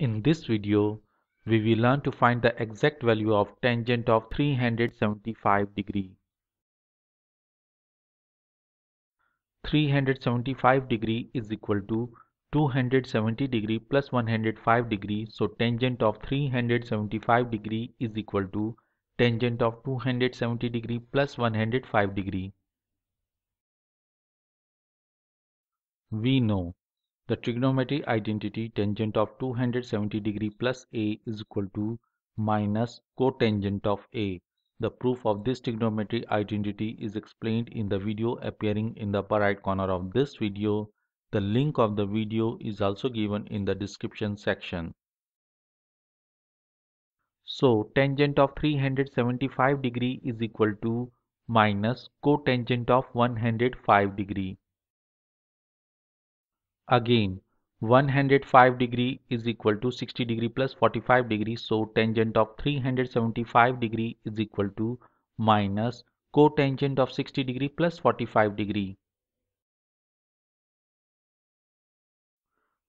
In this video, we will learn to find the exact value of tangent of 375 degree. 375 degree is equal to 270 degree plus 105 degree. So tangent of 375 degree is equal to tangent of 270 degree plus 105 degree. We know the trigonometry identity tangent of 270 degree plus a is equal to minus cotangent of a. The proof of this trigonometry identity is explained in the video appearing in the upper right corner of this video. The link of the video is also given in the description section. So tangent of 375 degree is equal to minus cotangent of 105 degree. Again 105 degree is equal to 60 degree plus 45 degree so tangent of 375 degree is equal to minus cotangent of 60 degree plus 45 degree.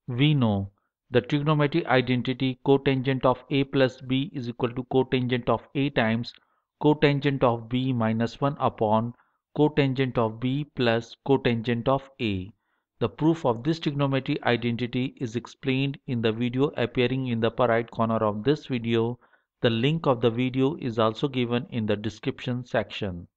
We know the trigonometry identity cotangent of a plus b is equal to cotangent of a times cotangent of b minus 1 upon cotangent of b plus cotangent of a. The proof of this trigonometry identity is explained in the video appearing in the upper right corner of this video. The link of the video is also given in the description section.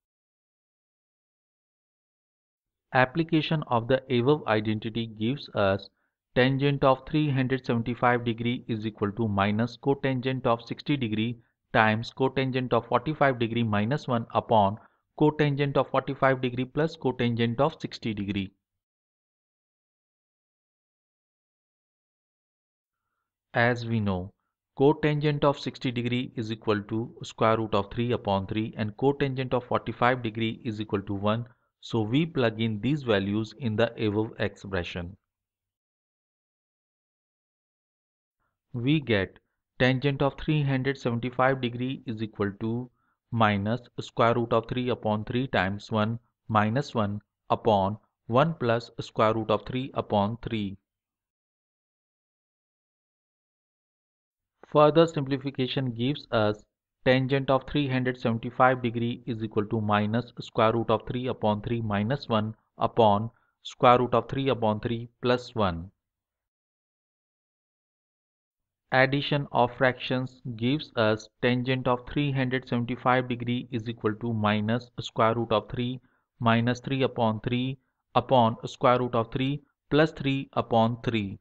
Application of the above identity gives us tangent of 375 degree is equal to minus cotangent of 60 degree times cotangent of 45 degree minus 1 upon cotangent of 45 degree plus cotangent of 60 degree. As we know, cotangent of 60 degree is equal to square root of 3 upon 3 and cotangent of 45 degree is equal to 1. So we plug in these values in the above expression. We get tangent of 375 degree is equal to minus square root of 3 upon 3 times 1 minus 1 upon 1 plus square root of 3 upon 3. Further simplification gives us tangent of 375 degree is equal to minus square root of 3 upon 3 minus 1 upon square root of 3 upon 3 plus 1. Addition of fractions gives us tangent of 375 degree is equal to minus square root of 3 minus 3 upon 3 upon square root of 3 plus 3 upon 3.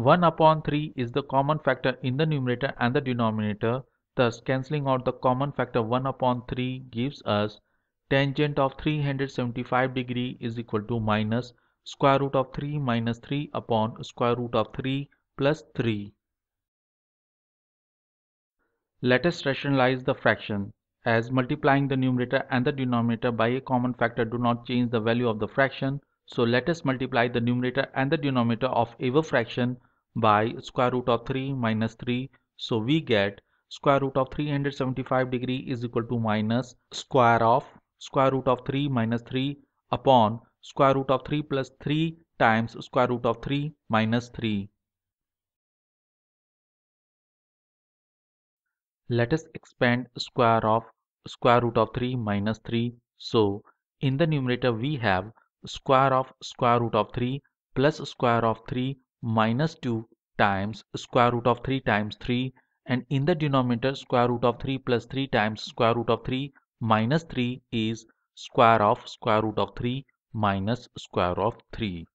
1 upon 3 is the common factor in the numerator and the denominator. Thus, cancelling out the common factor 1 upon 3 gives us tangent of 375 degree is equal to minus square root of 3 minus 3 upon square root of 3 plus 3. Let us rationalize the fraction as multiplying the numerator and the denominator by a common factor do not change the value of the fraction. So let us multiply the numerator and the denominator of above fraction by square root of 3 minus 3. So we get square root of 375 degree is equal to minus square of square root of 3 minus 3 upon square root of 3 plus 3 times square root of 3 minus 3. Let us expand square of square root of 3 minus 3. So in the numerator we have square of square root of 3 plus square of 3 minus 2 times square root of 3 times 3 and in the denominator square root of 3 plus 3 times square root of 3 minus 3 is square of square root of 3 minus square of 3.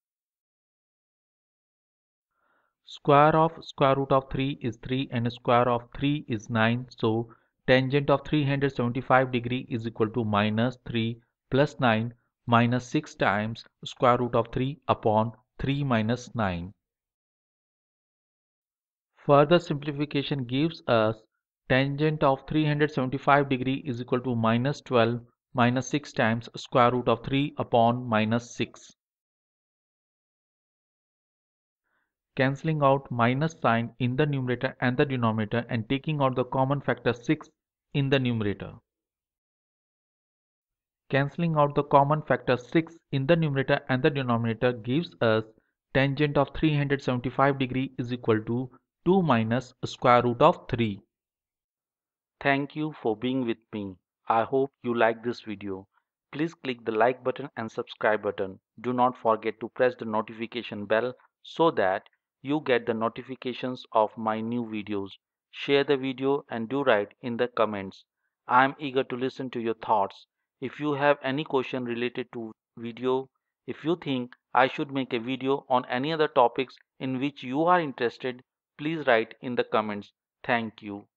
Square of square root of 3 is 3 and square of 3 is 9. So tangent of 375 degree is equal to minus 3 plus 9 minus 6 times square root of 3 upon 3 minus 9. Further simplification gives us tangent of 375 degree is equal to minus 12 minus 6 times square root of 3 upon minus 6. Cancelling out minus sign in the numerator and the denominator and taking out the common factor 6 in the numerator. Cancelling out the common factor 6 in the numerator and the denominator gives us tangent of 375 degree is equal to 2 minus square root of 3. Thank you for being with me. I hope you like this video. Please click the like button and subscribe button. Do not forget to press the notification bell so that you get the notifications of my new videos. Share the video and do write in the comments. I am eager to listen to your thoughts. If you have any question related to video, if you think I should make a video on any other topics in which you are interested, please write in the comments. Thank you.